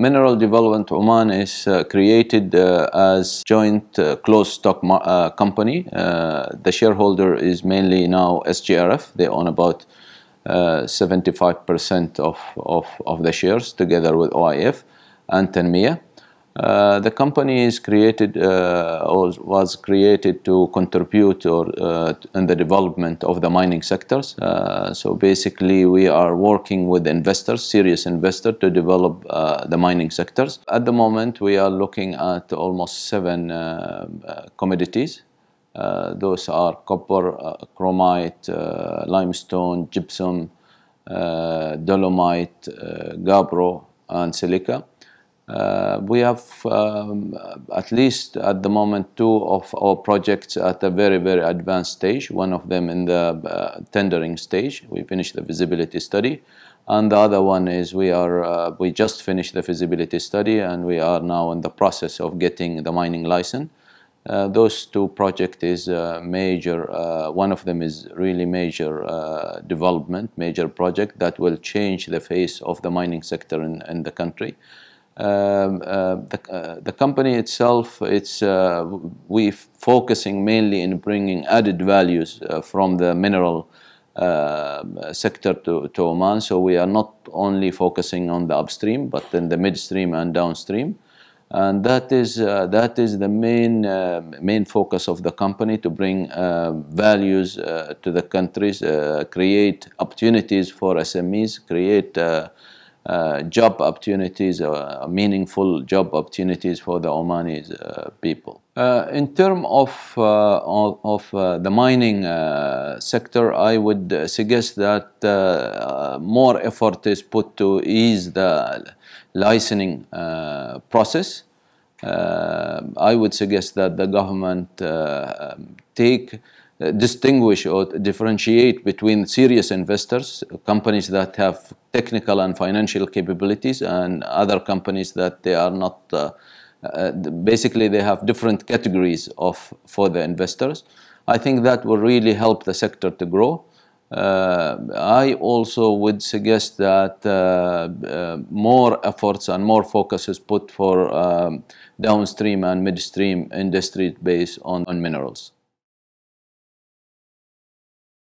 Mineral Development Oman is uh, created uh, as joint uh, closed stock uh, company. Uh, the shareholder is mainly now SGRF. They own about 75% of, of, of the shares together with OIF and Tanmiya. Uh, the company is created uh, or was created to contribute or uh, in the development of the mining sectors. Uh, so basically, we are working with investors, serious investors, to develop uh, the mining sectors. At the moment, we are looking at almost seven commodities. those are copper, chromite, limestone, gypsum, dolomite, gabbro, and silica. Uh, we have um, at least at the moment two of our projects at a very very advanced stage one of them in the uh, tendering stage. We finished the feasibility study and the other one is we are uh, we just finished the feasibility study and we are now in the process of getting the mining license. Uh, those two projects is uh, major one of them is really major development major project that will change the face of the mining sector in, in the country um, uh, the, uh, the company itself, it's uh, we focusing mainly in bringing added values uh, from the mineral uh, sector to, to Oman. So we are not only focusing on the upstream, but in the midstream and downstream. And that is, uh, that is the main, main focus of the company to bring values to the countries, create opportunities for SMEs, create uh, job opportunities, uh, meaningful job opportunities for the Omani uh, people. Uh, in terms of, uh, of, uh, the mining sector, I would suggest that more effort is put to ease the licensing process. I would suggest that the government take distinguish or differentiate between serious investors, companies that have technical and financial capabilities, and other companies that they are not. Uh, uh, basically, they have different categories of for the investors. I think that will really help the sector to grow. Uh, I also would suggest that uh, uh, more efforts and more focus is put for um, downstream and midstream industry based on, on minerals.